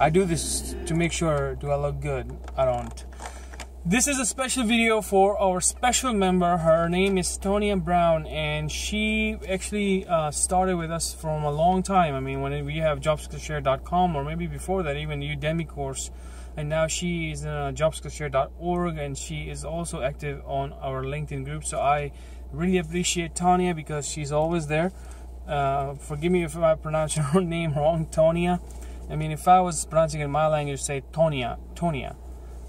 I do this to make sure do I look good. I don't. This is a special video for our special member. Her name is Tonya Brown, and she actually uh, started with us from a long time. I mean, when we have jobskillshare.com, or maybe before that, even Udemy course, and now she is in uh, jobskillshare.org, and she is also active on our LinkedIn group. So I really appreciate Tonya because she's always there. Uh, forgive me if I pronounce her name wrong, Tonya. I mean, if I was pronouncing in my language, say Tonya, Tonya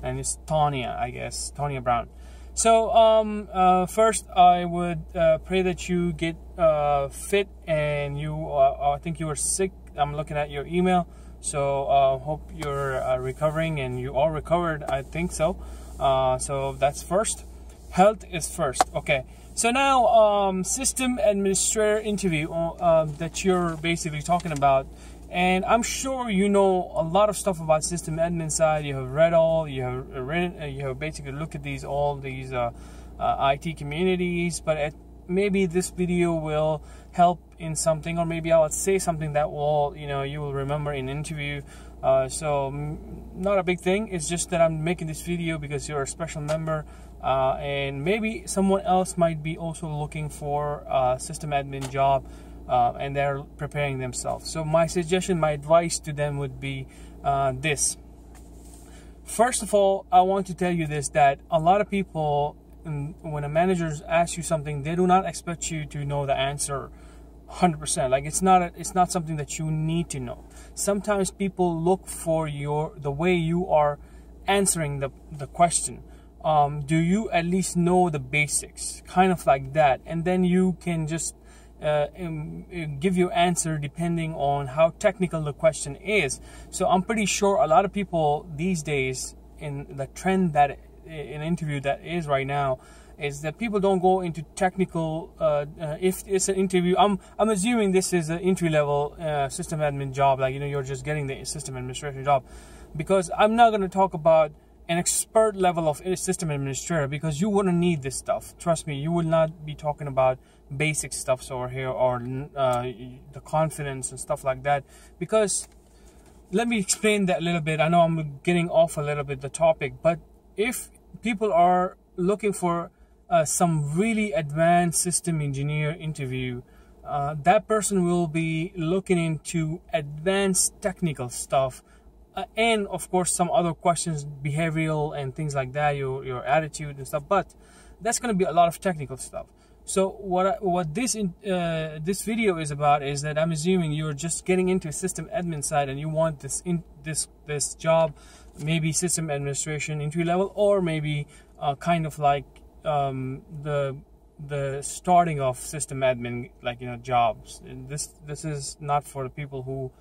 and it's Tonya, I guess, Tonya Brown. So um, uh, first, I would uh, pray that you get uh, fit and you. Uh, I think you were sick. I'm looking at your email, so uh, hope you're uh, recovering and you are recovered. I think so. so that's first. Health is first. Okay. So now, um, system administrator interview that you're basically talking about and I'm sure you know a lot of stuff about system admin side. You have read all, you have read, uh, you have basically looked at these all these uh, uh, IT communities. But maybe this video will help in something, or maybe I'll say something that will you know you will remember in interview. Uh, so not a big thing. It's just that I'm making this video because you're a special member, uh, and maybe someone else might be also looking for a system admin job uh, and they're preparing themselves. So my suggestion, my advice to them would be uh, this. First of all, I want to tell you this that a lot of people, when a manager asks you something, they do not expect you to know the answer 100%. Like it's not a, it's not something that you need to know. Sometimes people look for your the way you are answering the the question. Um, do you at least know the basics? Kind of like that, and then you can just uh, give you answer depending on how technical the question is. So I'm pretty sure a lot of people these days in the trend that in interview that is right now is that people don't go into technical. Uh, uh, if it's an interview, I'm I'm assuming this is an entry level uh, system admin job, like you know you're just getting the system administration job, because I'm not going to talk about an expert level of system administrator because you wouldn't need this stuff. Trust me, you will not be talking about basic stuffs over here or uh, the confidence and stuff like that because let me explain that a little bit. I know I'm getting off a little bit the topic, but if people are looking for uh, some really advanced system engineer interview, uh, that person will be looking into advanced technical stuff uh, and of course some other questions behavioral and things like that your your attitude and stuff but that's going to be a lot of technical stuff. So what what this in, uh, this video is about is that I'm assuming you're just getting into system admin side and you want this in this this job maybe system administration entry level or maybe uh, kind of like um, the the starting of system admin like you know jobs. And this this is not for the people who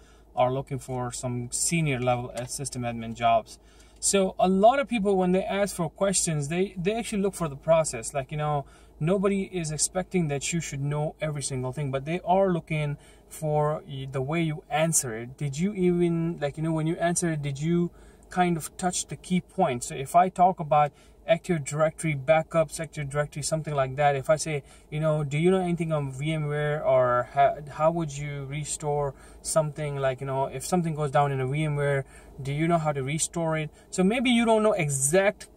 are looking for some senior level system admin jobs. So a lot of people, when they ask for questions, they, they actually look for the process. Like, you know, nobody is expecting that you should know every single thing, but they are looking for the way you answer it. Did you even, like, you know, when you answer it, did you kind of touch the key points? So if I talk about Active Directory backups, Active Directory, something like that. If I say, you know, do you know anything on VMware or how, how would you restore something like, you know, if something goes down in a VMware, do you know how to restore it? So maybe you don't know exact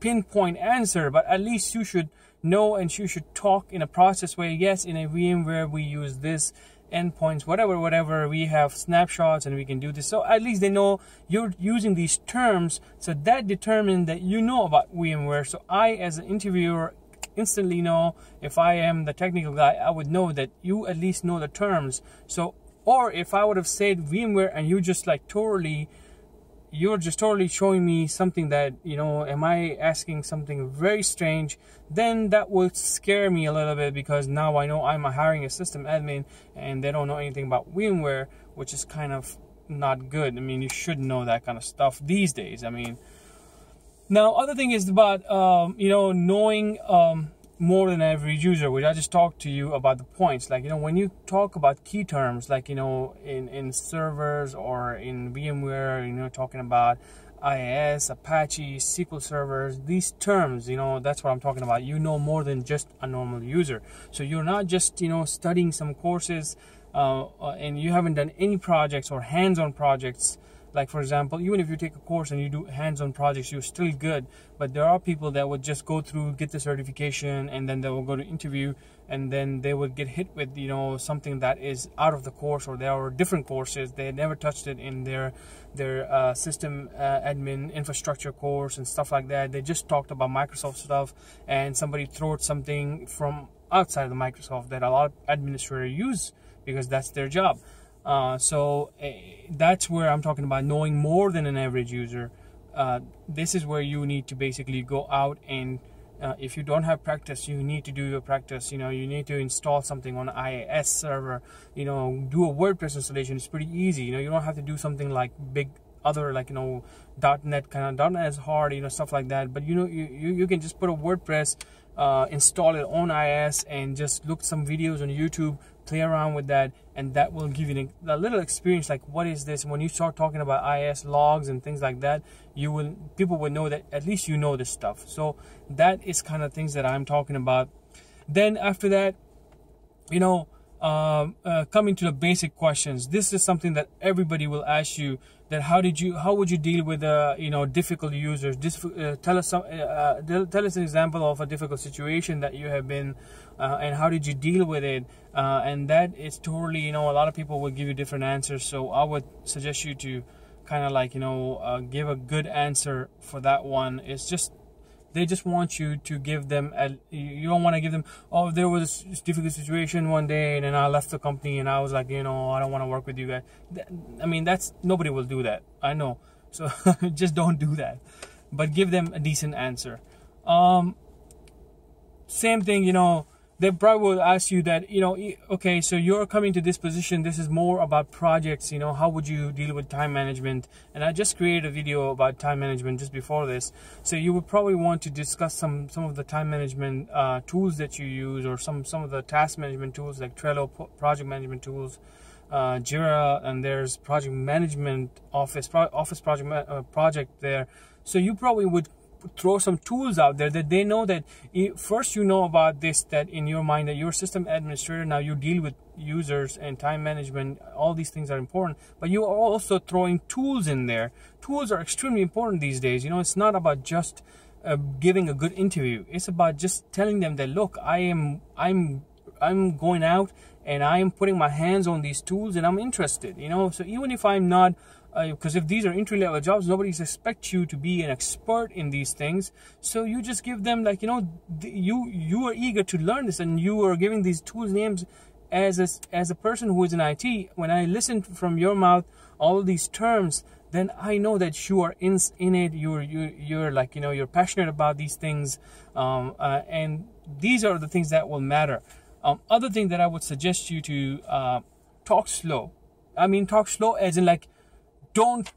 pinpoint answer, but at least you should know and you should talk in a process where, yes, in a VMware we use this endpoints, whatever, whatever. We have snapshots and we can do this. So at least they know you're using these terms. So that determines that you know about VMware. So I, as an interviewer, instantly know if I am the technical guy, I would know that you at least know the terms. So, or if I would have said VMware and you just like totally you're just totally showing me something that you know am i asking something very strange? Then that would scare me a little bit because now i know i'm hiring a system admin and they don't know anything about vmware which is kind of not good. I mean you should know that kind of stuff these days. I mean now other thing is about um, you know knowing um, more than average user, which I just talked to you about the points. Like, you know, when you talk about key terms, like, you know, in, in servers or in VMware, you know, talking about IIS, Apache, SQL servers, these terms, you know, that's what I'm talking about. You know more than just a normal user. So you're not just, you know, studying some courses uh, uh and you haven't done any projects or hands on projects like for example even if you take a course and you do hands-on projects you're still good. But there are people that would just go through get the certification and then they will go to interview and then they would get hit with you know something that is out of the course or there are different courses. They never touched it in their their uh, system uh, admin infrastructure course and stuff like that. They just talked about microsoft stuff and somebody threw something from outside of the microsoft that a lot of administrators use because that's their job uh, so uh, that's where I'm talking about knowing more than an average user. Uh, this is where you need to basically go out and uh, if you don't have practice, you need to do your practice. You know, you need to install something on IIS server. You know, do a WordPress installation. It's pretty easy. You know, you don't have to do something like big other like you know .NET kind of .NET is hard. You know, stuff like that. But you know, you you, you can just put a WordPress, uh, install it on IIS, and just look some videos on YouTube play around with that and that will give you a little experience like what IIS this? When you start talking about is logs and things like that you will people will know that at least you know this stuff. So that is kind of things that I'm talking about. Then after that you know um, uh, coming to the basic questions. This is something that everybody will ask you that how did you how would you deal with uh, you know difficult users? This, uh, tell us some uh, uh tell us an example of a difficult situation that you have been uh, and how did you deal with it? And that is totally you know a lot of people will give you different answers. So i would suggest you to kind of like you know give a good answer for that one. It's just they just want you to give them a, you don't want to give them oh there was a difficult situation one day and then i left the company and i was like you know i don't want to work with you guys. I mean that's nobody will do that i know. So just don't do that. But give them a decent answer. Um same thing you know they probably will ask you that you know okay so you're coming to this position. This is more about projects you know how would you deal with time management? And i just created a video about time management just before this. So you would probably want to discuss some some of the time management uh, tools that you use or some some of the task management tools like trello project management tools uh, jira and there's project management office pro office project uh, project there. So you probably would throw some tools out there that they know that first you know about this that in your mind that you're system administrator now you deal with users and time management all these things are important but you are also throwing tools in there. Tools are extremely important these days you know it's not about just uh, giving a good interview. It's about just telling them that look i am i'm i'm going out and i am putting my hands on these tools and i'm interested you know? So even if i'm not because uh, if these are entry level jobs nobody expects you to be an expert in these things. So you just give them like you know you you are eager to learn this and you are giving these tools names as a, as a person who is in IT when I listen from your mouth all these terms then I know that you are in, in it. You're you, you're like you know you're passionate about these things um, uh, and these are the things that will matter um, other thing that I would suggest you to uh, talk slow. I mean talk slow as in like don't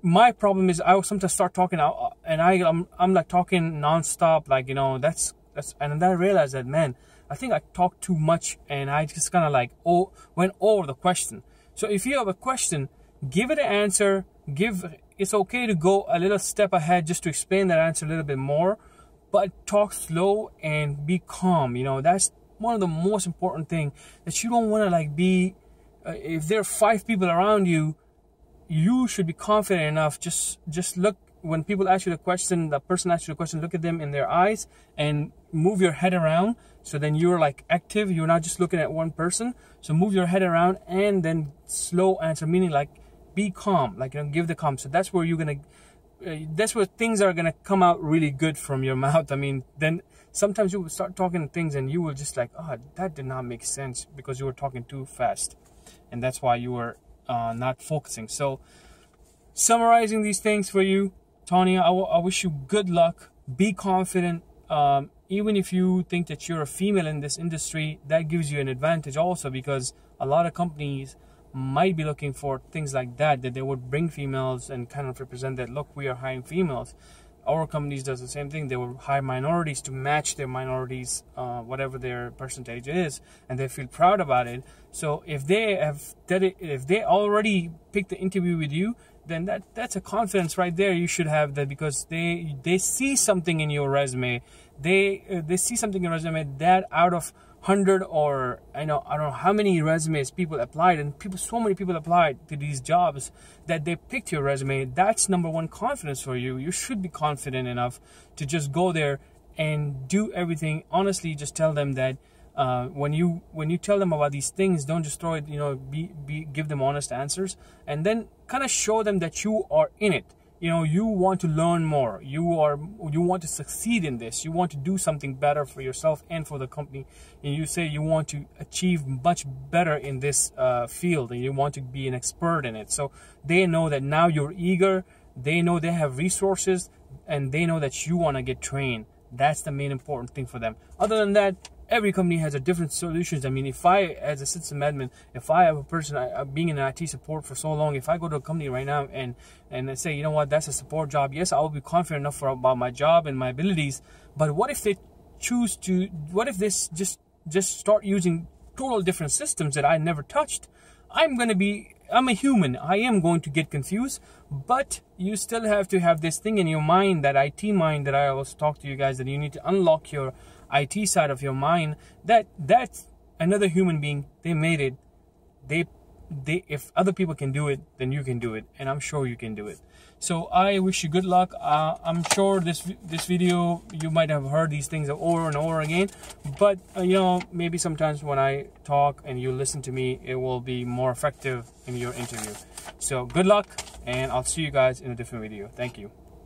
my problem is I sometimes start talking out and I I'm, I'm like talking nonstop like you know that's that's and then I realize that man I think I talk too much and I just kind of like oh went over the question. So if you have a question give it an answer give it's okay to go a little step ahead just to explain that answer a little bit more but talk slow and be calm you know that's one of the most important thing that you don't want to like be uh, if there are five people around you you should be confident enough just just look when people ask you the question the person asks you the question look at them in their eyes and move your head around. So then you're like active you're not just looking at one person. So move your head around and then slow answer meaning like be calm like you know give the calm. So that's where you're gonna that's where things are gonna come out really good from your mouth i mean then sometimes you will start talking things and you will just like oh that did not make sense because you were talking too fast and that's why you were uh, not focusing. So, summarizing these things for you, Tanya, I, wish you good luck. Be confident. Um, even if you think that you're a female in this industry, that gives you an advantage also because a lot of companies might be looking for things like that, that they would bring females and kind of represent that, look, we are hiring females. Our companies does the same thing. They will hire minorities to match their minorities uh, whatever their percentage is and they feel proud about it. So if they have if they already picked the interview with you then that that's a confidence right there. You should have that because they they see something in your resume. They uh, they see something in your resume that out of hundred or I know I don't know how many resumes people applied and people so many people applied to these jobs that they picked your resume. That's number one confidence for you. You should be confident enough to just go there and do everything. Honestly just tell them that uh, when you when you tell them about these things don't just throw it you know be, be give them honest answers and then kind of show them that you are in it you know you want to learn more. You are you want to succeed in this. You want to do something better for yourself and for the company. And you say you want to achieve much better in this uh, field and you want to be an expert in it. So they know that now you're eager. They know they have resources and they know that you want to get trained. That's the main important thing for them. Other than that every company has a different solutions. I mean, if I, as a system admin, if I have a person I, uh, being in IT support for so long, if I go to a company right now and and say, you know what, that's a support job. Yes, I will be confident enough for, about my job and my abilities. But what if they choose to? What if this just just start using total different systems that I never touched? I'm gonna be. I'm a human. I am going to get confused, but you still have to have this thing in your mind, that IT mind that I always talk to you guys, that you need to unlock your IT side of your mind, that that's another human being. They made it. They they if other people can do it, then you can do it, and I'm sure you can do it. So I wish you good luck. Uh, I'm sure this this video you might have heard these things over and over again, but uh, you know maybe sometimes when I talk and you listen to me, it will be more effective in your interview. So good luck, and I'll see you guys in a different video. Thank you.